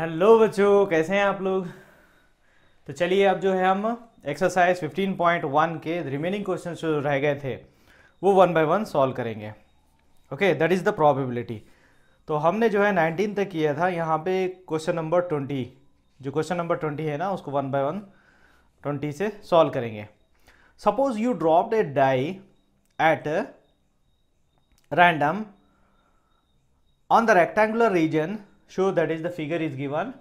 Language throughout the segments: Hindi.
हेलो बच्चों, कैसे हैं आप लोग? तो चलिए अब जो है हम एक्सरसाइज 15.1 के रिमेनिंग क्वेश्चन जो रह गए थे, वो वन बाय वन सॉल्व करेंगे। Okay that is the probability तो हमने जो है 19 तक किया था, यहाँ पे क्वेश्चन नंबर 20 जो क्वेश्चन नंबर 20 है ना, उसको वन बाय वन 20 से सॉल्व करेंगे। Suppose you dropped a die at random on the rectangular region show that is the figure is given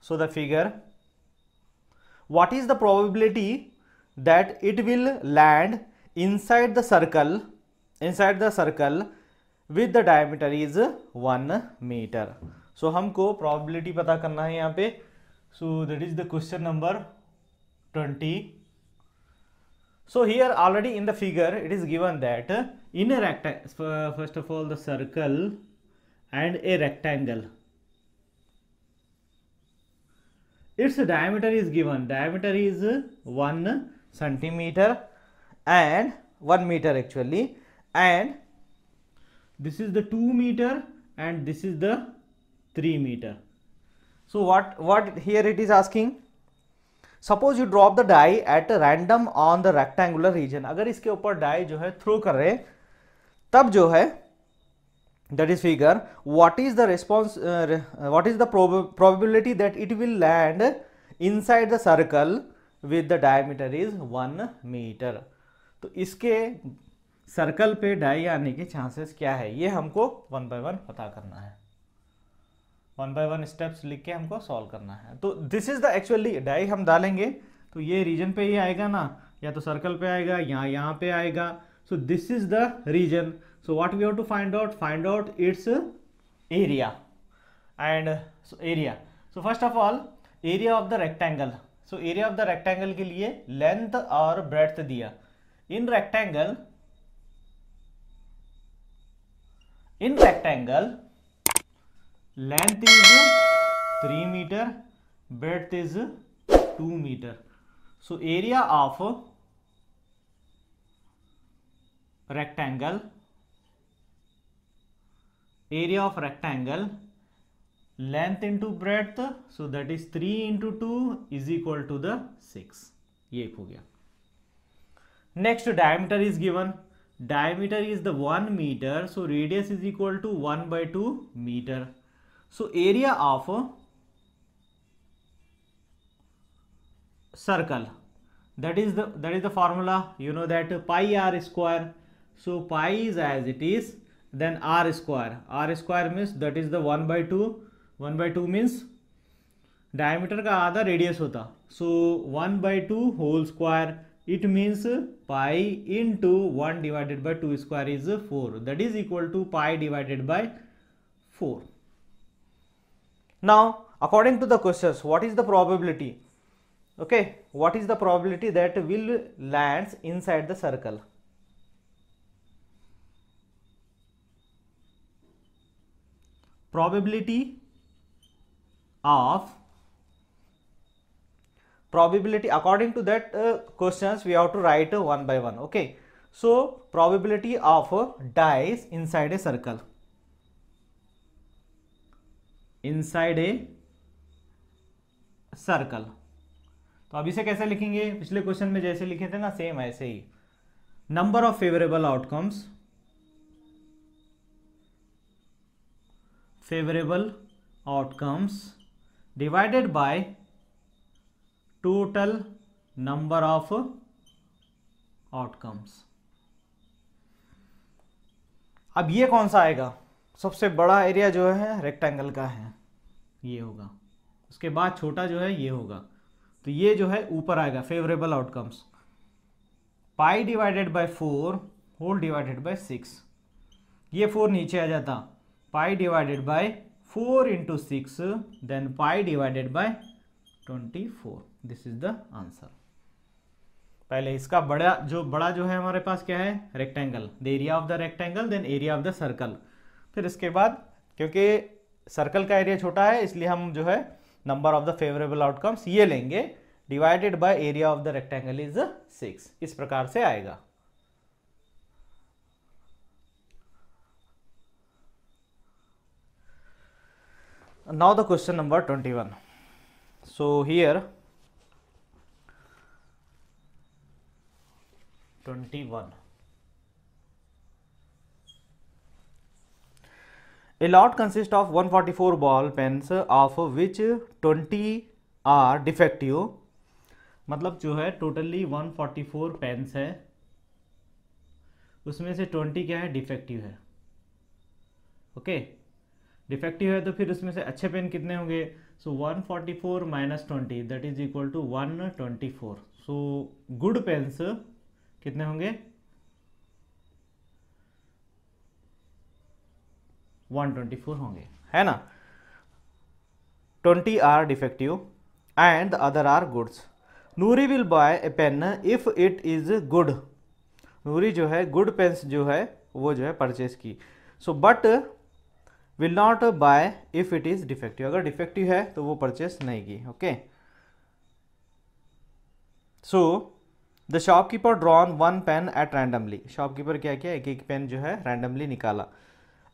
so the figure what is the probability that it will land inside the circle inside the circle with the diameter is 1 meter so हमको probability पता करना है यहाँ पे so that is the question number 20 so here already in the figure it is given that in a rectangle first of all the circle and a rectangle its diameter is given diameter is 1 centimeter and 1 meter actually and this is the 2 meter and this is the 3 meter so what what here it is asking suppose you drop the die at random on the rectangular region अगर इसके ऊपर डाई जो है थ्रो कर रहे तब जो है that is figure what is the response what is the probability that it will land inside the circle with the diameter is one metre तो इसके सर्कल पे डाई आने के चांसेस क्या है? ये हमको वन बाय वन पता करना है। वन बाय वन स्टेप्स लिख के हमको सॉल्व करना है। तो this is the actually die हम डालेंगे। तो ये रीजन पे ही आएगा ना? या तो सर्कल पे आएगा, या यहाँ पे आएगा। So this is the region so what we have to find out find out it's area and area so first of all area of the rectangle so area of the rectangle के लिए लेंथ और ब्रेथ दिया। In rectangle in rectangle length is 3 meter, breadth is 2 meter. So, area of rectangle area of rectangle length into breadth so that is 3 into 2 is equal to the 6 next diameter is given. Diameter is the 1 meter so radius is equal to 1 by 2 meter. So area of circle that is the that is the formula. You know that pi r square. So pi is as it is then r square r square means that is the 1 by 2 1 by 2 means diameter का आधा रेडियस होता so one by two whole square it means pi into one divided by two square is four that is equal to pi divided by four now according to the questions what is the probability okay what is the probability that will lands inside the circle probability of probability according to that uh, questions we have to write uh, one by one okay so probability of uh, dies inside a circle inside a circle तो अब इसे कैसे लिखेंगे पिछले क्वेश्चन में जैसे लिखे थे ना सेम ऐसे ही number of favourable outcomes favourable outcomes divided by total number of outcomes अब ये कौन सा आएगा? सबसे बड़ा एरिया जो है रेक्टेंगल का है। ये होगा। उसके बाद छोटा जो है, ये होगा। तो ये जो है, ऊपर आएगा favourable outcomes pi divided by four whole divided by six ये फोर नीचे आ जाता। Divided by four into six then pi divided by twenty four this is the answer पहले इसका बड़ा, जो बड़ा जो है हमारे पास क्या है? Rectangle the area of the rectangle then area of the circle फिर इसके बाद, क्योंकि सर्कल का एरिया छोटा है, इसलिए हम जो है number of the favourable outcomes ये लेंगे. Divided by area of the rectangle is six इस प्रकार से आएगा. Now the question number 21 so here 21 a lot consists of 144 ball pens of which 20 are defective मतलब जो है टोटली 144 पेन्स है उसमें से 20 क्या है डिफेक्टिव है ओके okay? डिफेक्टिव है तो फिर उसमें से अच्छे पेन कितने होंगे? So one forty four minus twenty that is equal to one twenty four so good pens कितने होंगे? वन ट्वेंटी फोर होंगे, है ना? Twenty are defective and the other are goods Noori will buy a pen if it is good Noori जो है गुड पेन्स जो है, वो जो है परचेज की. So but will not buy if it is defective. अगर डिफेक्टिव है तो वो परचेस नहीं की, okay? So the shopkeeper drawn one pen at randomly shopkeeper क्या किया? एक एक पेन जो है रैंडमली निकाला।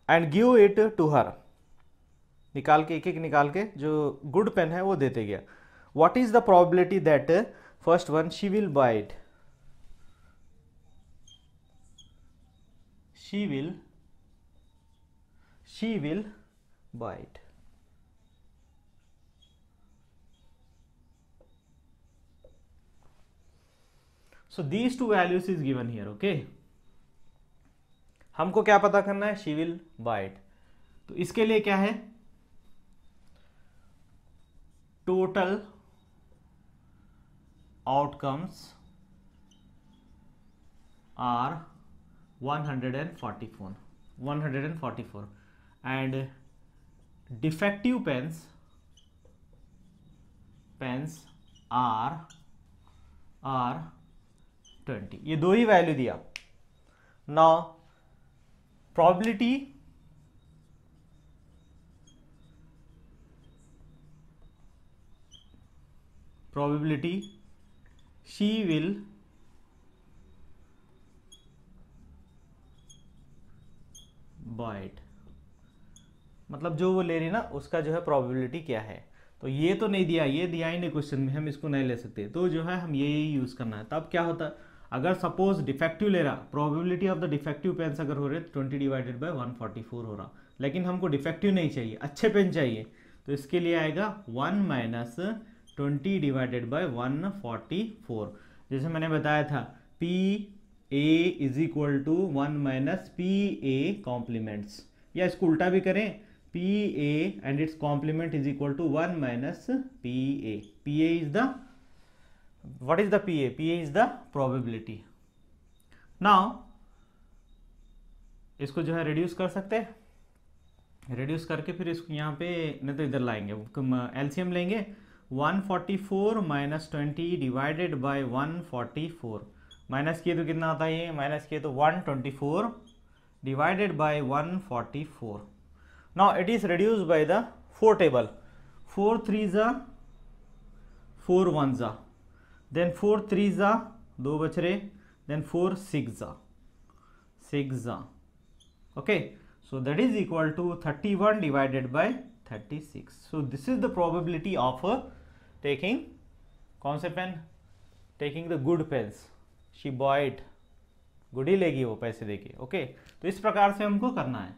And give it to her निकाल के एक एक निकाल के, जो गुड पेन है, वो देते गया। What is the probability that first one she will buy it she will she will it. So these two values is given here, okay? हमको क्या पता करना है शी विल बाय इट तो इसके लिए क्या है total outcomes are 144 144 and defective pens pens are are twenty ये दो ही वैल्यू दिया। ना probability probability she will buy it मतलब जो वो ले रही ना, उसका जो है प्रोबेबिलिटी क्या है? तो ये तो नहीं दिया, ये दिया ही नहीं क्वेश्चन में, हम इसको नहीं ले सकते। तो जो है, हम ये यूज़ करना है। तब क्या होता है? अगर सपोज़ डिफेक्टिव ले रहा probability of the defective pens अगर हो रहे तो twenty divided by one forty four हो रहा। लेकिन हमको डिफेक्टिव नहीं चाहिए, अच्छे पेन चाहिए। तो इसके लिए आएगा one minus twenty divided by one forty four जैसे मैंने बताया था P A is equal to one minus P A complements या इसको उल्टा भी करें PA and its complement is equal to 1 minus PA. PA is the, what is the PA? PA is the probability. Now, इसको जो है रिड्यूस कर सकते हैं रिड्यूस करके फिर इसको यहाँ पे, नहीं तो इधर लाएँगे एलसीएम लेंगे 144 forty four minus twenty divided one forty four minus किए तो कितना आता है ये माइनस किए तो 124 divided by 144 now it is reduced by the 4 table 4 3s are 4 1s are then 4 3s are 2 बच रहे then 4 6 are 6 are okay so that is equal to 31 divided by 36 so this is the probability of uh, taking कौन pen taking the good pens she Boyd good ही लेगी वो पैसे देके ओके तो इस प्रकार से हमको करना है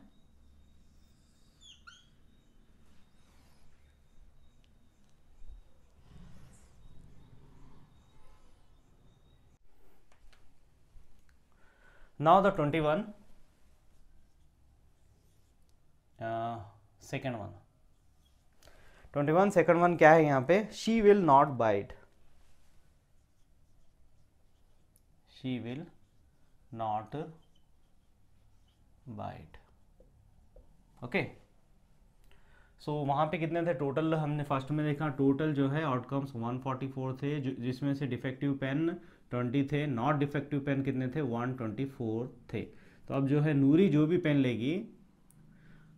now the 21 uh second one. 21 second one क्या है यहाँ पे? She will not bite she will not bite okay so वहाँ पे कितने थे? टोटल हमने फ़र्स्ट में देखा टोटल जो है आउटकम्स 144 थे जिसमें से डिफेक्टिव पेन ट्वेंटी थे नॉट डिफेक्टिव पेन कितने थे? वन ट्वेंटी फोर थे। तो अब जो है नूरी जो भी पेन लेगी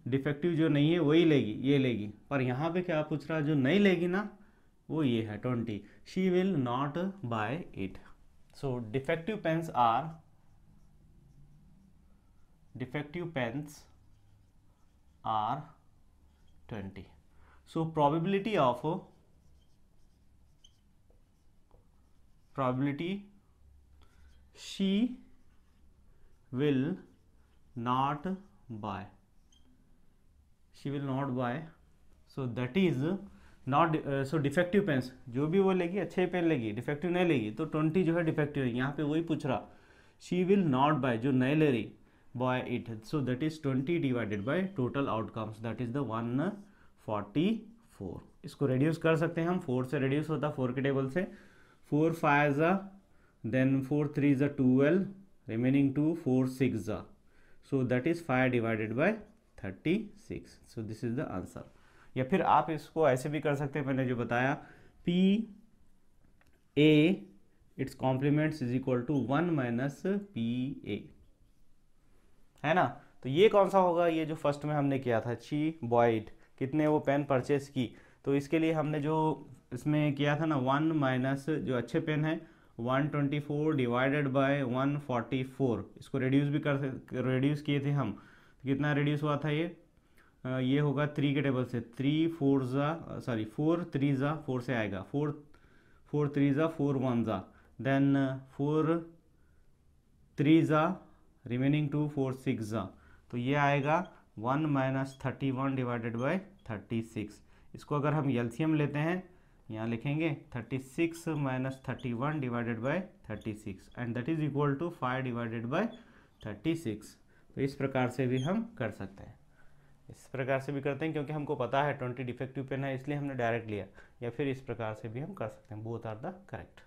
डिफेक्टिव जो नहीं है, वही लेगी, ये लेगी। पर यहाँ पे क्या पूछ रहा है, जो नहीं लेगी ना, वो ये है twenty she will not buy it so defective pens are defective pens are twenty so, probability of probability, she will not buy. She will not buy. So that is not so defective pens जो भी वो लेगी, अच्छे पेन लेगी डिफेक्टिव नहीं लेगी तो ट्वेंटी जो है डिफेक्टिव है। यहाँ पे वही पूछ रहा शी विल नॉट बाय जो नहीं ले रही buy it so that is twenty divided by total outcomes that is the one forty four इसको रिड्यूस कर सकते हैं हम फोर से रिड्यूस होता फोर के टेबल से। फोर फाइव ज़ा देन फोर थ्री ज़ा रिमेनिंग टू फोर सिक्स ज़ा। So that is five divided by thirty six so this is the answer या फिर आप इसको ऐसे भी कर सकते हैं, मैंने जो बताया P A it's complements is equal to one minus P A है ना? तो ये कौन सा होगा? ये जो फ़र्स्ट में हमने किया था ची बॉइड कितने वो पेन परचेस की? तो इसके लिए हमने जो इसमें किया था ना, वन माइनस जो अच्छे पेन है, one twenty four divided by one forty four. इसको रिड्यूस भी कर रिड्यूस किए थे हम। तो कितना रिड्यूस हुआ था ये? ये होगा थ्री के टेबल से। थ्री फोर ज़ा सॉरी फोर थ्री ज़ा फोर से आएगा। फोर फोर थ्री ज़ा फोर वन ज़ा। देन फोर थ्री ज़ा रिमेनिंग टू फोर सिक्स ज़ा। तो ये आएगा one minus thirty one divided by thirty six इसको अगर हम एल्सियम लेते हैं यहाँ लिखेंगे thirty six minus thirty one divided by thirty six and that is equal to five divided by thirty six तो इस प्रकार से भी हम कर सकते हैं। इस प्रकार से भी करते हैं क्योंकि हमको पता है ट्वेंटी डिफेक्टिव पेन है, इसलिए हमने डायरेक्ट लिया। या फिर इस प्रकार से भी हम कर सकते हैं। Both are the correct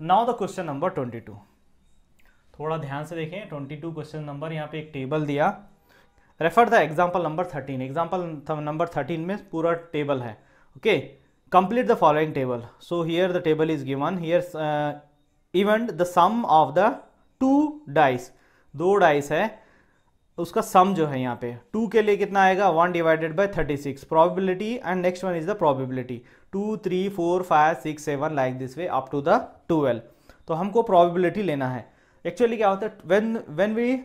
now the question number twenty two थोड़ा ध्यान से देखें, ट्वेंटी टू क्वेश्चन नंबर यहाँ पे एक टेबल दिया। Refer the example number thirteen example number thirteen में पूरा टेबल है। Okay complete the following table so here the table is given here here the sum of the two dice दो डाइस है। उसका सम जो है यहाँ पे। टू के लिए कितना आएगा? One divided by thirty six probability and next one is the probability two three four five six seven like this way up to the twelve तो हमको प्रोबेबिलिटी लेना है। एक्चुअली क्या होता है when when we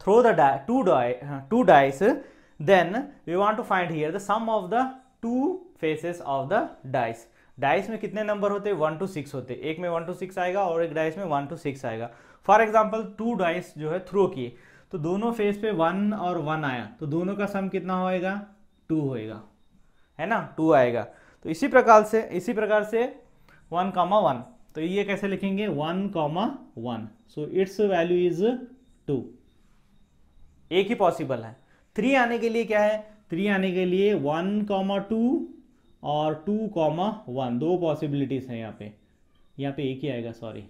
throw the two die two dice then we want to find here the sum of the two faces of the dice dice में कितने नंबर होते? हैं वन टू सिक्स होते। हैं एक में वन टू सिक्स आएगा और एक डाइस में वन टू सिक्स आएगा। फॉर एग्ज़ाम्पल टू डाइस जो है थ्रो किए। तो दोनों फेस पे वन और वन आया। तो दोनों का सम कितना होएगा? टू होएगा। है ना? टू आएगा। तो इसी प्रकार से, इसी प्रकार से वन कॉमा वन तो ये कैसे लिखेंगे? One comma one. So its value is two एक ही पॉसिबल है. थ्री आने के लिए क्या है? थ्री आने के लिए वन कॉमा टू और टू कॉमा वन दो पॉसिबिलिटीज़ हैं यहाँ पे. यहाँ पे एक ही आएगा सॉरी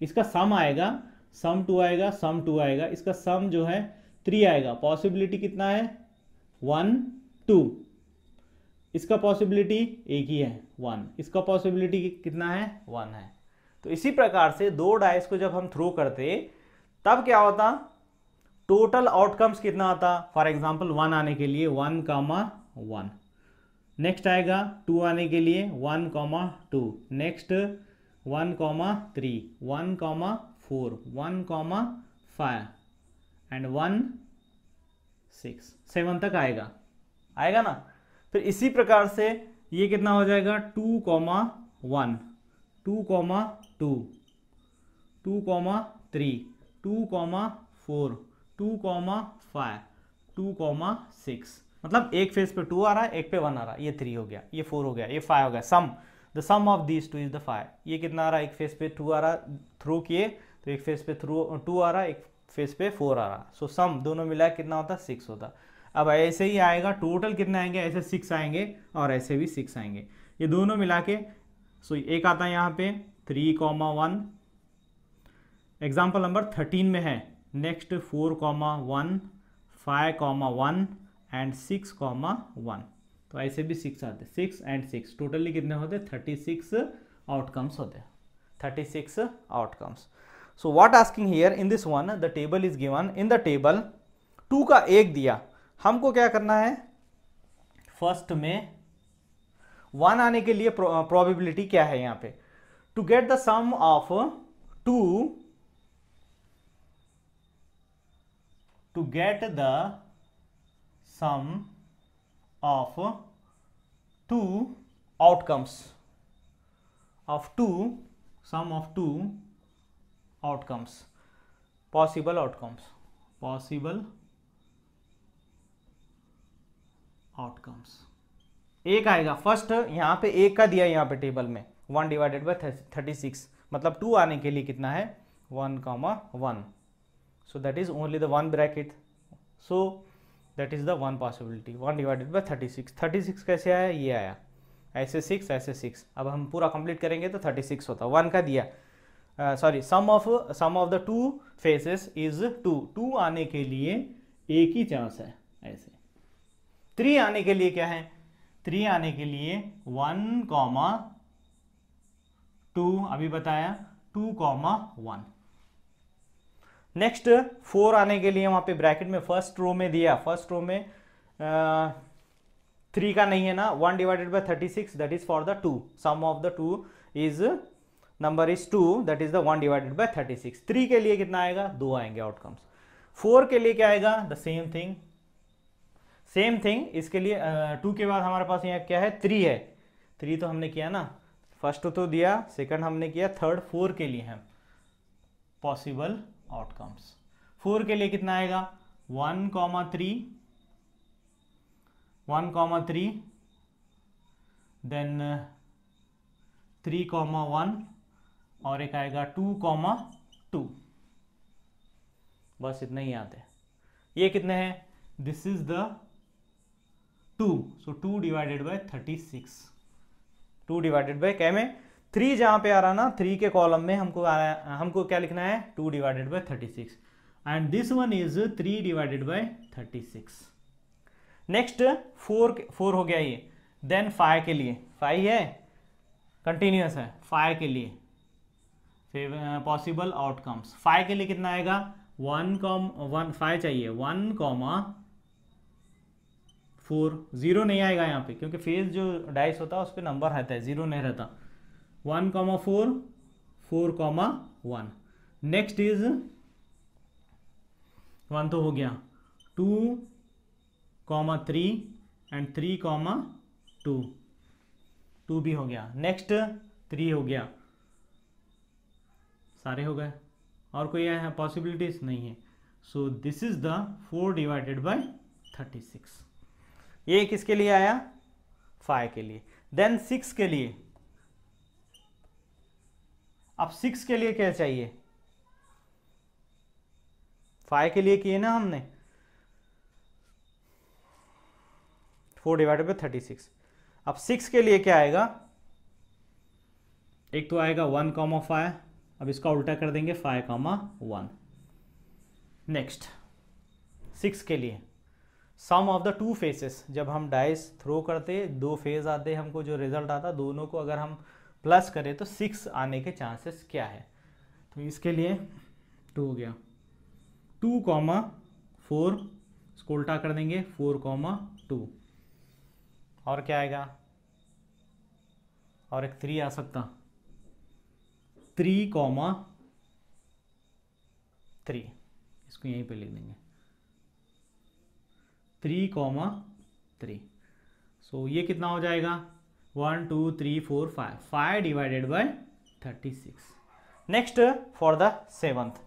इसका सम आएगा सम टू आएगा सम टू आएगा. इसका सम जो है थ्री आएगा. पॉसिबिलिटी कितना है? वन टू इसका पॉसिबिलिटी एक ही है वन इसका पॉसिबिलिटी कितना है? वन है. तो इसी प्रकार से दो डाइस को जब हम थ्रो करते, तब क्या होता? टोटल आउटकम्स कितना आता? फॉर एग्ज़ाम्पल वन आने के लिए वन कामा वन नेक्स्ट आएगा टू आने के लिए one comma two next one comma three one comma four one comma five and one six seven तक आएगा। आएगा ना? फिर इसी प्रकार से ये कितना हो जाएगा? Two comma one two comma two two comma three, two comma four, two comma five, two comma six. मतलब एक फ़ेज़ पे टू आ रहा है, एक पे वन आ रहा है। ये थ्री हो गया, ये फोर हो गया, ये फाइव हो गया। Sum the sum of this two is the five ये कितना आ रहा है? एक फ़ेज़ पे टू आ रहा थ्रू किए तो एक फ़ेज़ पे थ्रू टू आ रहा एक फ़ेज़ पे फोर आ रहा सो सम दोनों मिला कितना होता? सिक्स होता। अब ऐसे ही आएगा टोटल कितने आएँगे? ऐसे सिक्स आएँगे और ऐसे भी सिक्स आएँगे। ये दोनों मिला के सो एक आता है यहाँ पे three comma one. Example number thirteen में है। Next four comma one five comma one and six comma one. तो ऐसे भी सिक्स आते सिक्स एंड सिक्स टोटली कितने होते थर्टी सिक्स आउटकम्स होते thirty six outcomes so what asking here in this one the table is given in the table two का एक दिया। हमको क्या करना है? फ़र्स्ट में वन आने के लिए प्रोबेबिलिटी क्या है यहाँ पे? To get the sum of 2 to get the sum of two outcomes of two sum of two outcomes possible outcomes possible outcomes एक आएगा फ़र्स्ट यहाँ पे एक का दिया यहाँ पे टेबल में one divided by thirty six. मतलब टू आने के लिए कितना है? One comma one. So that is only the one bracket so that is the one possibility one divided by thirty six thirty six कैसे आया? ये आया। ऐसे सिक्स ऐसे सिक्स अब हम पूरा कंप्लीट करेंगे तो थर्टी सिक्स होता। वन का दिया। Sorry sum of sum of the two faces is two two आने के लिए एक ही चांस है। ऐसे। थ्री आने के लिए क्या है? थ्री आने के लिए वन कॉमा टू अभी बताया two comma one. Next four आने के लिए वहाँ पे ब्रैकेट में फ़र्स्ट रो में दिया। फ़र्स्ट रो में थ्री का नहीं है ना? One divided by thirty six that is for the two sum of the two is number is two that is the one divided by thirty six three के लिए कितना आएगा? दो आएँगे आउटकम्स फोर के लिए क्या आएगा? The same thing same thing इसके लिए टू uh, के बाद हमारे पास यहाँ क्या है? थ्री है. थ्री तो हमने किया ना? फ़र्स्ट तो दिया, सेकंड हमने किया, थर्ड फोर के लिए है। Possible outcomes. फोर के लिए कितना आएगा? One comma three. One comma three. Then, three comma one और एक आएगा टू कॉमा टू। बस इतना ही याद है। ये कितने हैं? This is the two so two divided by thirty six two divided by क्या में। थ्री जहाँ पे आ रहा ना थ्री के कॉलम में हमको आ हमको क्या लिखना है? Two divided by thirty six and this one is three divided by thirty six next four four हो गया ये। देन फाइव के लिए। फाइव है? कंटिन्यूस है। फाइव के लिए। पॉसिबल आउटकम्स फाइव के लिए कितना आएगा? वन कॉम वन फाइव चाहिए। वन कॉमा फोर, ज़ीरो नहीं आएगा यहाँ पे, क्योंकि फ़ेज़ जो डाइस होता है, उस पर नंबर रहता है, ज़ीरो नहीं रहता। One comma four four comma one next is one तो हो गया। Two comma three and three comma two two भी हो गया। नेक्स्ट थ्री हो गया। सारे हो गए। और कोई है पॉसिबिलिटीज नहीं है। So this is the four divided by thirty six ये किसके लिए आया? फाइव के लिए। देन सिक्स के लिए। अब सिक्स के लिए क्या चाहिए? फाइव के लिए किए ना हमने। Four divided by thirty six अब सिक्स के लिए क्या आएगा? एक तो आएगा वन कॉमा फाइव अब इसका उल्टा कर देंगे five comma one next six के लिए। Sum of the two faces जब हम डाइस थ्रो करते, दो फ़ेज़ आते, हमको जो रिज़ल्ट आता, दोनों को अगर हम प्लस करें तो सिक्स आने के चांसेस क्या है? तो इसके लिए टू हो गया। टू कॉमा फोर इसको उल्टा कर देंगे फोर कॉमा टू और क्या आएगा? और एक थ्री आ सकता। थ्री कॉमा थ्री इसको यहीं पे लिख देंगे। थ्री कॉमा थ्री सो ये कितना हो जाएगा? One two three four five five divided by thirty six next for the seventh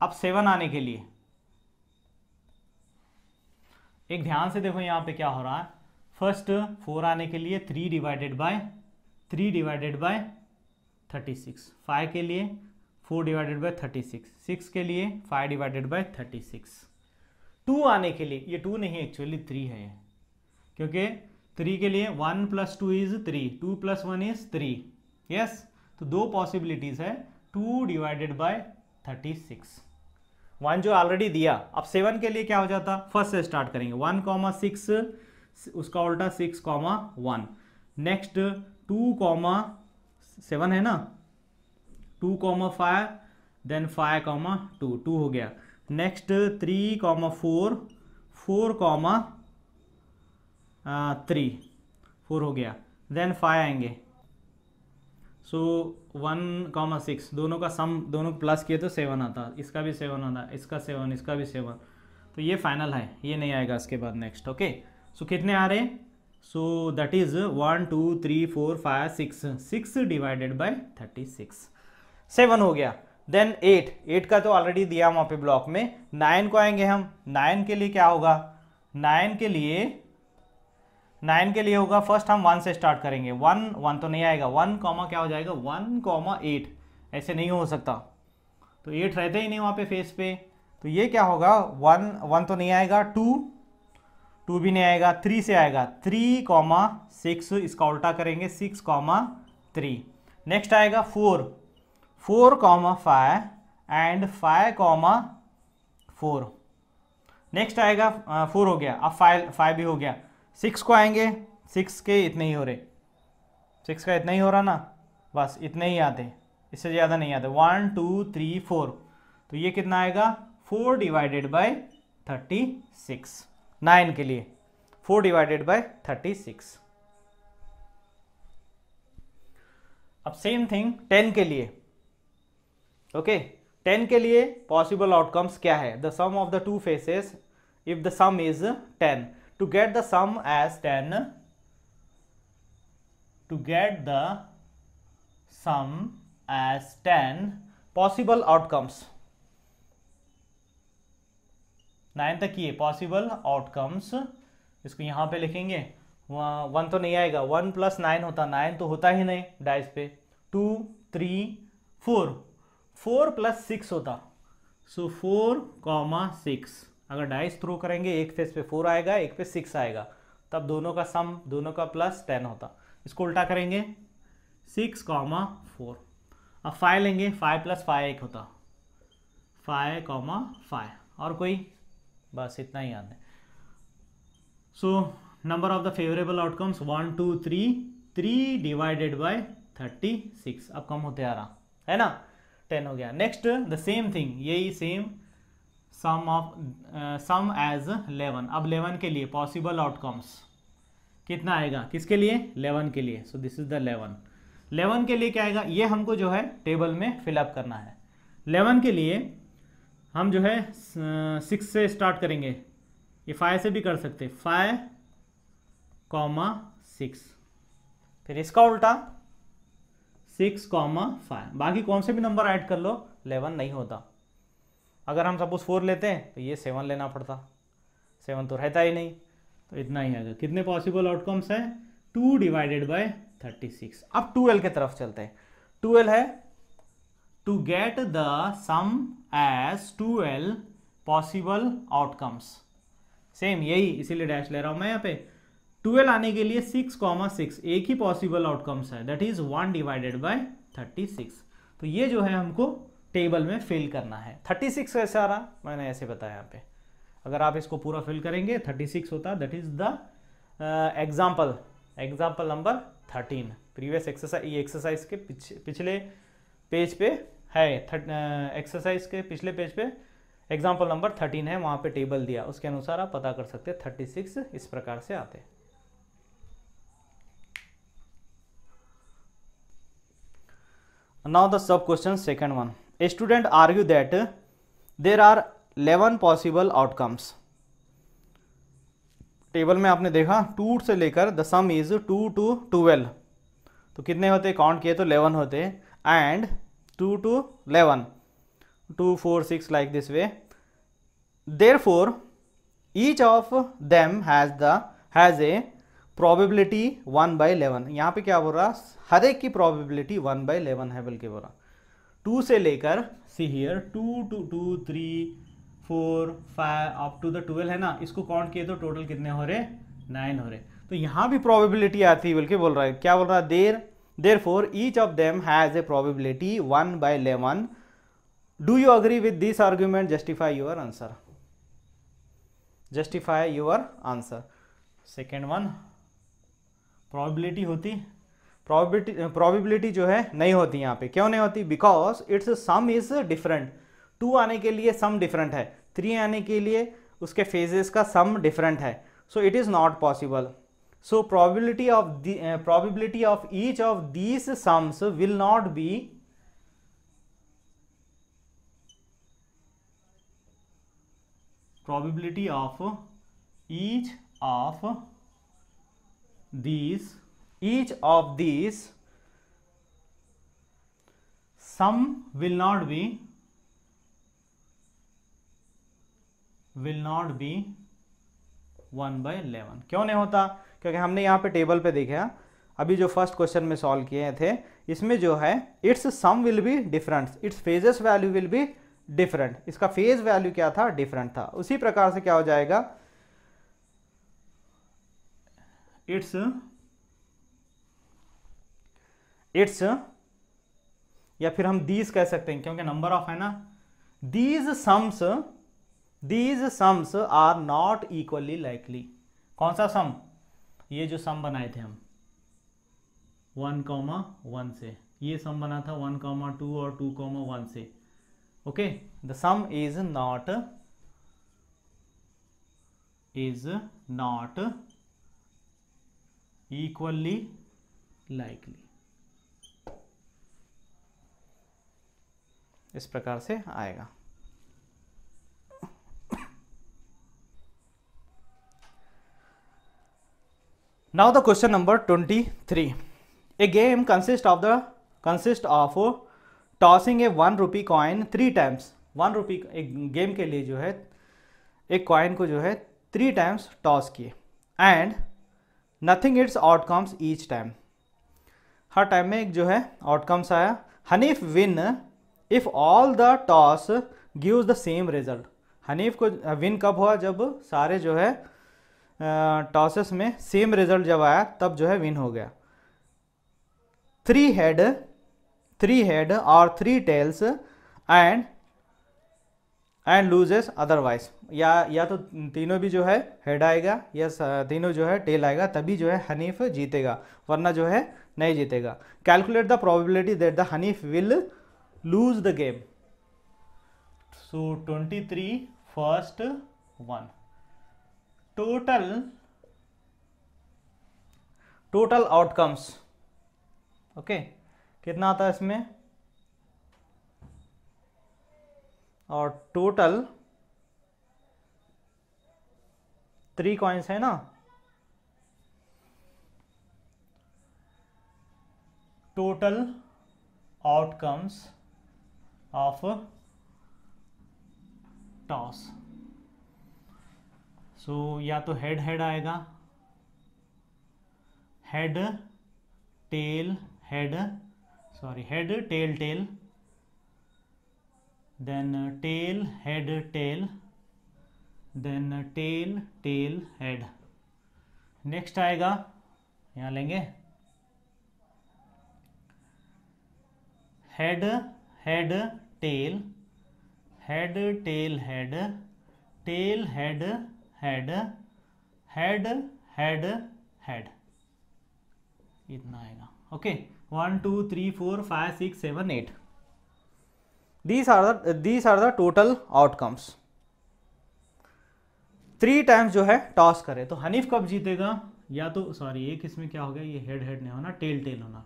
अब सेवन आने के लिए। एक ध्यान से देखो यहाँ पे क्या हो रहा है। फ़र्स्ट फोर आने के लिए three divided by three divided by thirty six five के लिए four divided by thirty six six के लिए five divided by thirty six two आने के लिए, ये टू नहीं एक्चुअली थ्री है क्योंकि थ्री के लिए one plus two is three two plus one is three yes तो दो पॉसिबिलिटीज है two divided by thirty six one जो ऑलरेडी दिया, अब सेवन के लिए क्या हो जाता? फ़र्स्ट से स्टार्ट करेंगे। वन कॉमा सिक्स उसका उल्टा six comma one next two comma seven है ना? Two comma five then five comma two two हो गया। Next three comma four four comma three four हो गया. देन फाइव आएँगे. सो वन कॉमा सिक्स दोनों का सम दोनों प्लस किए तो सेवन आता. इसका भी सेवन आता इसका सेवन इसका भी सेवन तो ये फाइनल है. ये नहीं आएगा इसके बाद नेक्स्ट ओके सो कितने आ रहे? So that is one two three four five six six divided by thirty six seven हो गया. देन एट एट का तो ऑलरेडी दिया वहाँ पे ब्लॉक में. नाइन को आएँगे हम. नाइन के लिए क्या होगा? नाइन के लिए नाइन के लिए होगा. फ़र्स्ट हम वन से स्टार्ट करेंगे. वन वन तो नहीं आएगा. वन कॉमा क्या हो जाएगा? वन कॉमा एट ऐसे नहीं हो सकता. तो एट रहते ही नहीं वहाँ पे फेस पे. तो ये क्या होगा? वन वन तो नहीं आएगा. टू टू भी नहीं आएगा. थ्री से आएगा. थ्री कॉमा सिक्स इसका उल्टा करेंगे. सिक्स कॉमा थ्री नेक्स्ट आएगा four four comma five and five comma four. Next आएगा फोर हो गया। अब फाइव फाइव भी हो गया। सिक्स को आएँगे। सिक्स के इतने ही हो रहे। सिक्स का इतना ही हो रहा ना? बस इतने ही आते इससे ज़्यादा नहीं आते। One, two, three, four. तो ये कितना आएगा? Four divided by thirty six. Nine के लिए। Four divided by thirty six. अब सेम थिंग टेन के लिए। ओके टेन के लिए पॉसिबल आउटकम्स क्या है? The sum of the two faces if the sum is ten to get the sum as ten to get the sum as 10 possible outcomes. Nine तक ये पॉसिबल आउटकम्स इसको यहाँ पे लिखेंगे। वन तो नहीं आएगा। वन प्लस नाइन होता। नाइन तो होता ही नहीं डाइस पे। Two three four four plus six होता। So four comma six. अगर डाइस थ्रो करेंगे, एक फेस पे फोर आएगा, एक पे सिक्स आएगा। तब दोनों का सम दोनों का प्लस टेन होता। इसको उल्टा करेंगे। सिक्स कॉमा फोर अब फाइव लेंगे फाइव प्लस फाइव एक होता। फाइव कॉमा फाइव और कोई? बस इतना ही याद है। So number of the favourable outcomes, one, two, three. Three divided by thirty six. अब कम होते आ रहा। है ना? टेन हो गया। नेक्स्ट द सेम थिंग यही same sum of sum as eleven अब लेवन के लिए पॉसिबल आउटकम्स कितना आएगा? किसके लिए? लेवन के लिए। So this is the eleven eleven के लिए क्या आएगा? ये हमको जो है टेबल में फिलअप करना है। लेवन के लिए हम जो है सिक्स uh, से स्टार्ट करेंगे। ये फाइव से भी कर सकते। फाइव कॉमा सिक्स फिर इसका उल्टा सिक्स कॉमा फाइव। बाकी कौन से भी नंबर ऐड कर लो लेवन नहीं होता। अगर हम सपोज़ फोर लेते हैं तो ये सेवन लेना पड़ता। सेवन तो रहता ही नहीं। तो इतना ही आएगा कितने पॉसिबल आउटकम्स हैं? Two divided by thirty six अब टूवेल्व की तरफ़ चलते हैं। टूवेल्व है to get the sum as twelve possible outcomes same यही इसीलिए डैश ले रहा हूँ मैं यहाँ पे। ट्वेल्व आने के लिए सिक्स कॉमा सिक्स एक ही पॉसिबल आउटकम्स है। That is one divided by thirty six तो ये जो है हमको टेबल में फिल करना है। 36 कैसे आ रहा? मैंने ऐसे बताया यहाँ पे। अगर आप इसको पूरा फिल करेंगे 36 होता that is the example example number 13 previous exercise ये एक्सरसाइज के पिछ, पिछले पेज पे है। एक्सरसाइज uh, के पिछले पेज पे एग्ज़ाम्पल नंबर 13 है। वहाँ पे टेबल दिया। उसके अनुसार आप पता कर सकते हैं 36 इस प्रकार से आते हैं। Now the sub question, second one. A student argue that there are 11 possible outcomes. Table में आपने देखा टू से लेकर the sum is two two twelve तो कितने होते? काउंट किए तो इलेवन होते. And two two eleven two four six like this way there for each of them has the has a probability one by eleven यहाँ पे क्या बोल रहा? हर एक की प्रोबेबिलिटी वन बाई इलेवन है बल्कि बोल रहा। टू से लेकर see here two two two three four five up to the twelve है ना? इसको काउंट किए तो टोटल कितने हो रहे? नाइन हो रहे। तो यहाँ भी प्रोबेबिलिटी आती है बल्कि बोल रहा है। क्या बोल रहा है? There there for each of them has a probability one by eleven do you agree with this argument justify your answer justify your answer second one probability होती? प्रोबेबिलिटी प्रोबेबिलिटी जो है नहीं होती यहाँ पे। क्यों नहीं होती? Because its sum is different to आने के लिए सम डिफरेंट है। थ्री आने के लिए उसके फेजेस का सम डिफरेंट है। So it is not possible so probability of the uh, probability of each sums will not be probability of each of these, each of these sum will not be, will not be one by eleven क्यों नहीं होता? क्योंकि हमने यहाँ पे टेबल पे देखा अभी जो फ़र्स्ट क्वेश्चन में सॉल्व किए थे, इसमें जो है its sum will be different its faces value will be different इसका फ़ेज़ वैल्यू क्या था? डिफरेंट था। उसी प्रकार से क्या हो जाएगा? इट्स इट्स या फिर हम दीज कह सकते हैं, क्योंकि नंबर ऑफ़ है ना? These sums these sums are not equally likely कौन सा सम ये जो सम बनाए थे हम। वन कॉमा वन से। ये सम बना था वन कॉमा टू और टू कॉमा वन से। Okay the sum is not is not equally likely इस प्रकार से आएगा। Now the question number twenty three a game consist of the consist of tossing a one rupee coin three times one rupee एक गेम के लिए जो है, एक कॉइन को जो है थ्री टाइम्स टॉस किए। And nothing its outcomes each time her time में एक जो है आउटकम्स आया। Hanif win if all the toss gives the same result Hanif को विन कब हुआ? जब सारे जो है टॉसेस में सेम रिज़ल्ट जब आया, तब जो है विन हो गया। थ्री हेड थ्री हेड और three tails and and loses otherwise या या तो तीनों भी जो है हेड आएगा, या तीनों जो है टेल आएगा, तभी जो है हनीफ जीतेगा, वरना जो है नहीं जीतेगा। Calculate the probability that the Hanif will lose the game so twenty three first one total total outcomes okay कितना आता है इसमें? और टोटल थ्री कॉइन्स है ना? Total outcomes of toss so या तो हेड हेड आएगा head tail head sorry head tail tail then tail head tail then tail tail head next आएगा। यहाँ लेंगे। Head head tail head tail head tail head head head head head इतना आएगा। Okay one two three four five six seven eight these are the these are the total outcomes three times जो है टॉस करे। तो हनीफ कब जीतेगा? या तो सॉरी एक इसमें क्या हो गया? ये हेड हेड नहीं होना टेल टेल होना।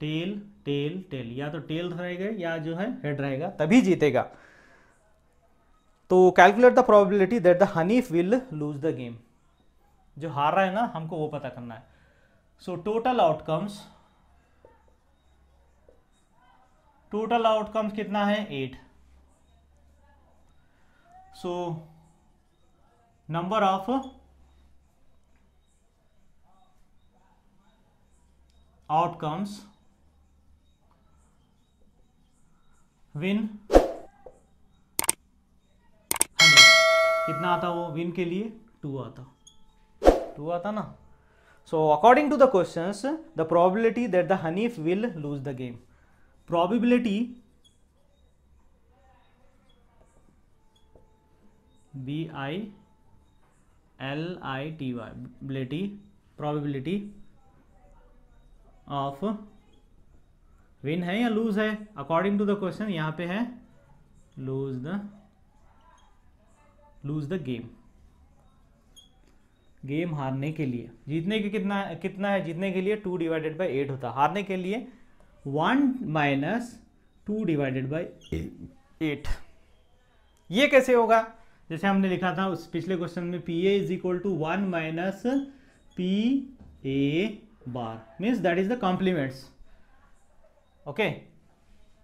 टेल टेल टेल या तो टेल रहेगा, या जो है हेड रहेगा, तभी जीतेगा। तो calculate the probability that the Hanif will lose the game जो हार रहा है ना, हमको वो पता करना है। So total outcomes total outcomes कितना है? Eight so number of outcomes win कितना आता वो? विन के लिए टू आता. टू आता ना? So according to the question the probability that the Hanif will lose the game probability B I L I T Y bility probability of win है या लूज है? अकॉर्डिंग टू द क्वेश्चन यहाँ पे है lose the lose the game. Game हारने के लिए। जीतने के कितना कितना है? जीतने के लिए टू डिवाइडेड बाई एट होता। हारने के लिए one minus two divided by eight. ये कैसे होगा? जैसे हमने लिखा था उस पिछले क्वेश्चन में P A is equal to one minus P A bar. Means that is the complements. Okay?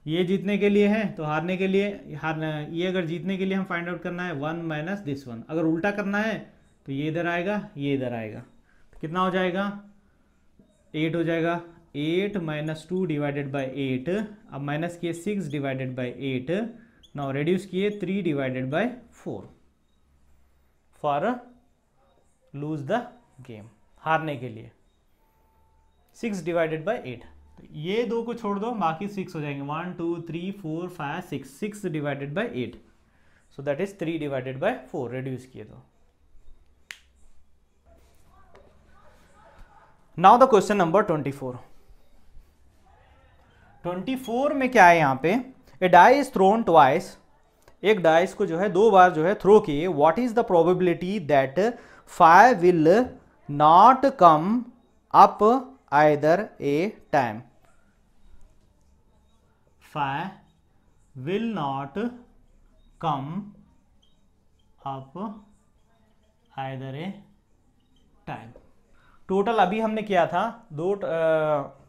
ये जीतने के लिए है तो हारने के लिए, हार, ये अगर जीतने के लिए हम फाइंड आउट करना है, वन माइनस दिस वन। अगर उल्टा करना है तो ये इधर आएगा, ये इधर आएगा। तो कितना हो जाएगा? एट हो जाएगा। Eight minus two divided by eight, अब माइनस किए six divided by eight, now reduce किए three divided by four for lose the game हारने के लिए। सिक्स डिवाइडेड बाई एट तो ये दो को छोड़ दो, बाकी सिक्स हो जाएँगे। One two three four five six six divided by eight so that is three divided by four reduce किए तो now the question number twenty four twenty four में क्या है यहाँ पे a die is thrown twice एक डाइस को जो है, दो बार जो है थ्रो किए what is the probability that five will not come up either a time. Phi will not come up either a time. Total अभी हमने किया था, दो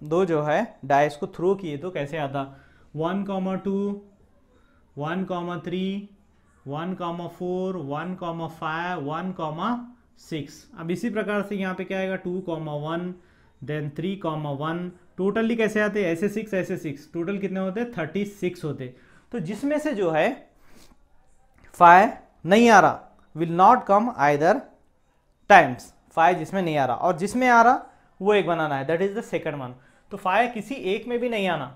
दो जो है डाइस को थ्रो किए तो कैसे आता? One comma two one comma three one comma four one comma five one comma six अब इसी प्रकार से यहाँ पे क्या आएगा? Two comma one then three comma one totally कैसे आते? ऐसे सिक्स ऐसे सिक्स टोटल कितने होते? थर्टी सिक्स होते। तो जिसमें से जो है फाइव नहीं आ रहा will not come either times five जिसमें नहीं आ रहा और जिसमें आ रहा, वो एक बनाना है। That is the second one तो फाइव किसी एक में भी नहीं आना।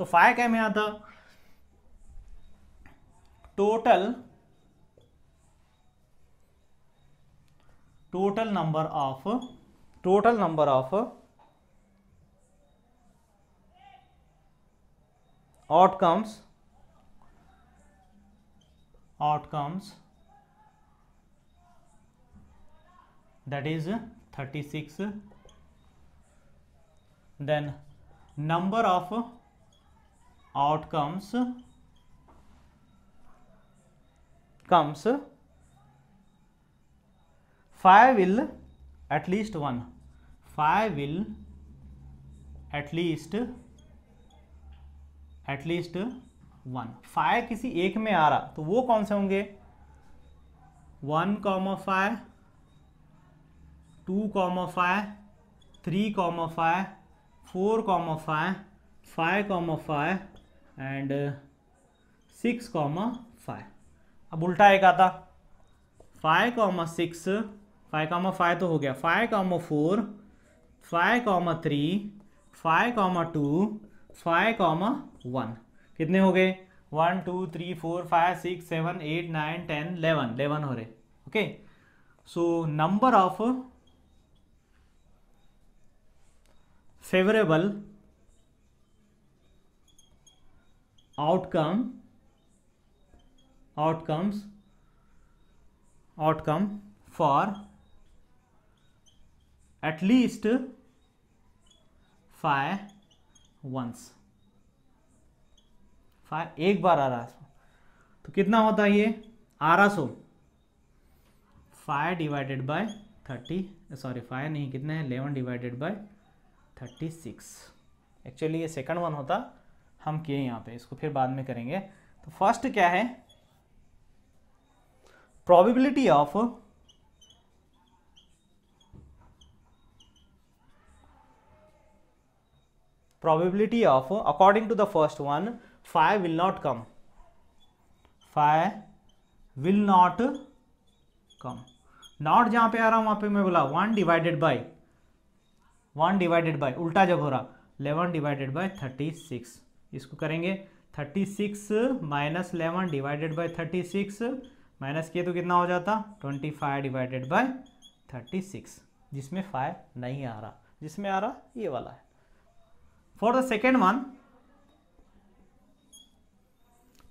तो फाइव क्या में आता total total number of total number of outcomes outcomes that is 36 then number of outcomes comes five will at least one five will at least at least one five किसी एक में आ रहा तो वो कौन से होंगे? One comma five two comma five, three comma five, four comma five five comma five, and, six comma five. अब उल्टा एक आता। Five comma six, five comma five तो हो गया। Five comma four, five comma three, five comma two, five comma one. कितने हो गए? One, two, three, four, five, six, seven, eight, nine, ten, eleven. Eleven हो रहे। Okay? So, number of favourable outcome outcomes outcome for at least five once five एक बार आ रहा है तो कितना होता है ये? आरा so. Five divided by thirty sorry five नहीं, कितने है? Eleven divided by thirty six. Actually ये सेकंड वन होता। हम किए यहाँ पे, इसको फिर बाद में करेंगे। तो फ़र्स्ट क्या है? Probability of probability of, according to the first one 5 will not come. 5 will not come. Not जहाँ पे आ रहा हूँ, वहाँ पे मैं बोला one divided by one divided by उल्टा जब हो रहा, eleven divided by thirty six. इसको करेंगे thirty six minus eleven divided by thirty six, minus किए तो कितना हो जाता, twenty five divided by thirty six, जिसमें फाइव नहीं आ रहा, जिसमें आ रहा ये वाला है। For the second one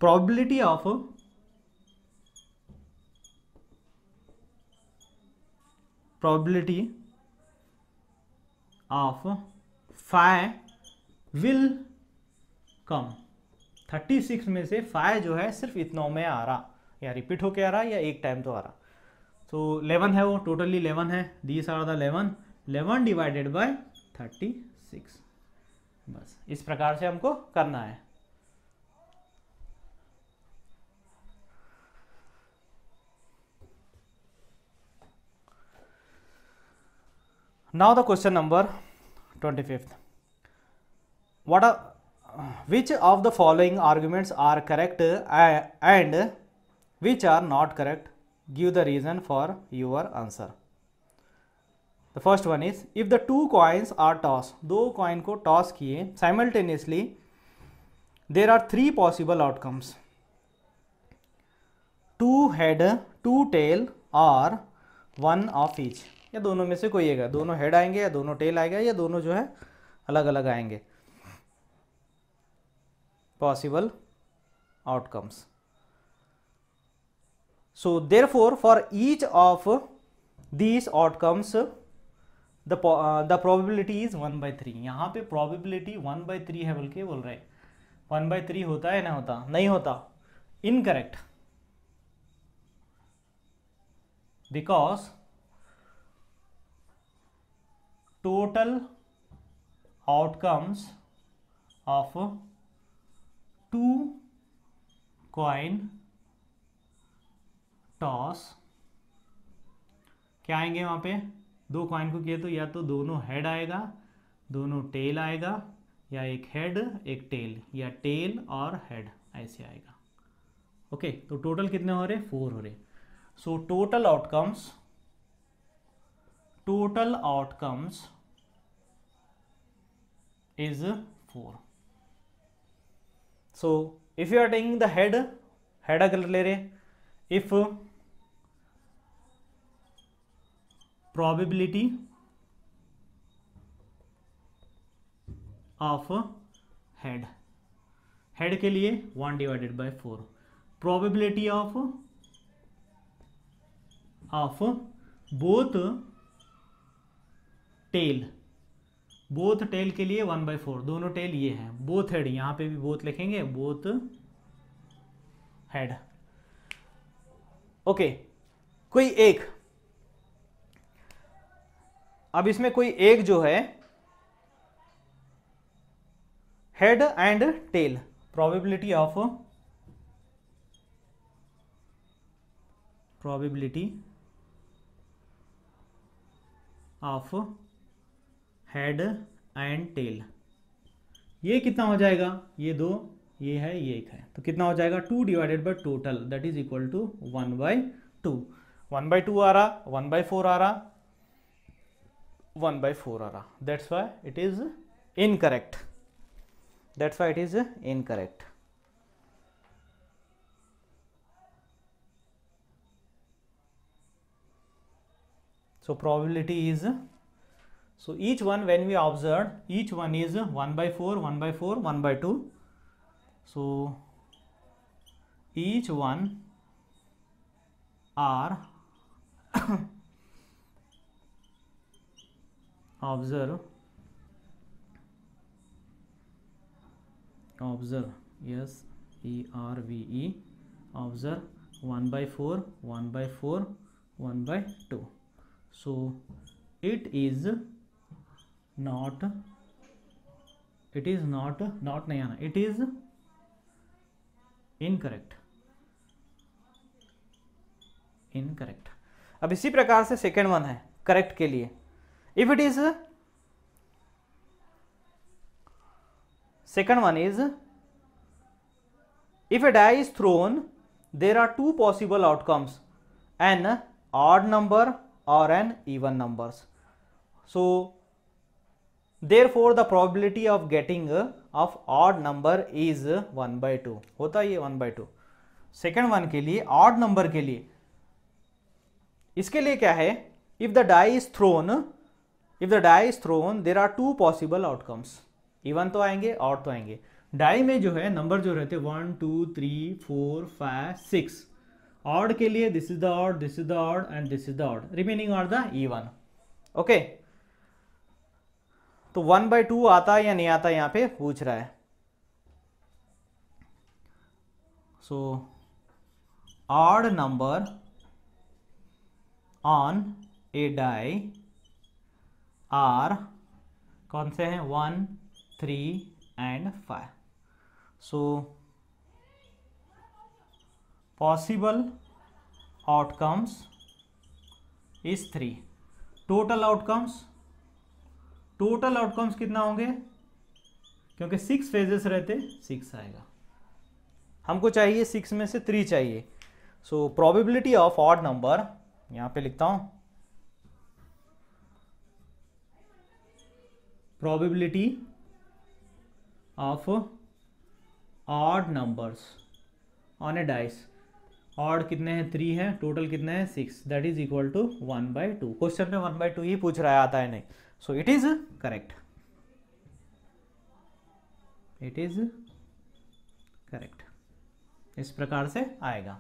probability of probability of phi will come. 36 में से फाइव जो है सिर्फ़ इतनों में आ रहा, या रिपीट होके आ रहा, या एक टाइम तो आ रहा। तो इलेवन है वो टोटली इलेवन है। These are the eleven eleven divided by thirty six बस, इस प्रकार से हमको करना है। now the question number 25th what are which of the following arguments are correct uh, and which are not correct give the reason for your answer the first one is if the two coins are tossed दो coin को toss किए simultaneously there are three possible outcomes two head two tail or one of each या दोनों में से कोई है? दोनों हेड आएँगे या दोनों टेल आएगा या दोनों जो है अलग अलग आएँगे possible outcomes so there four for each of these outcomes the probability is one by three यहाँ पे प्रोबेबिलिटी वन बाई थ्री है बोल के बोल रहे वन बाई थ्री होता है ना होता? नहीं होता। Incorrect because total outcomes of two coin toss. क्या आएँगे वहाँ पे? दो कॉइन को किए तो या तो दोनों हेड आएगा दोनों टेल आएगा या एक हेड एक टेल या टेल और हेड ऐसे आएगा। ओके okay, तो टोटल कितने हो रहे? फोर हो रहे। So total outcomes total outcomes is 4 so if you are taking the head head अगर ले रहे if probability of head head के लिए 1 divided by 4 probability of of both tail both tail के लिए वन बाई फोर दोनों टेल ये हैं. बोथ हेड यहाँ पे भी बोथ लिखेंगे. बोथ हेड ओके कोई एक. अब इसमें कोई एक जो है head and tail probability of probability of head and tail ये कितना हो जाएगा? ये दो, ये है, ये एक है। तो कितना हो जाएगा? Two divided by total that is equal to one by two one by two आ रहा वन बाई फोर आ रहा वन बाई फोर आ रहा। That's why it is incorrect that's why it is incorrect so, probability is so each one when we observe each one is 1 by 4 1 by 4 1 by 2 so each one are observe observe. Yes e r v e. Observe 1 by 4 1 by 4 1 by 2 so it is not it is not not नहीं आना it is incorrect incorrect अब इसी प्रकार से सेकेंड वन है करेक्ट के लिए if it is second one is if a die is thrown there are two possible outcomes an odd number or an even numbers so therefore, the probability of getting of odd number is 1 by 2 होता ये 1 by 2 सेकेंड वन के लिए ऑड नंबर के लिए. इसके लिए क्या है? If the die is thrown if the die is thrown there are two possible outcomes even तो आएँगे और तो आएँगे. डाई में जो है नंबर जो रहते हैं one two three four five six odd के लिए this is the odd this is the odd and this is the odd remaining are the even okay तो वन बाई टू आता है या नहीं आता यहाँ पे? पूछ रहा है। So odd number on a die are कौन से हैं? One three and five so possible outcomes is three total outcomes total outcomes कितना होंगे? क्योंकि सिक्स फेजेस रहते सिक्स आएगा। हमको चाहिए सिक्स में से थ्री चाहिए। So probability of odd number यहाँ पे लिखता हूँ। Probability of odd numbers on a dice odd कितने हैं? थ्री है। टोटल कितने हैं? Six that is equal to one by two question में वन बाई टू ही पूछ रहा है, आता है नहीं। So it is correct it is correct इस प्रकार से आएगा।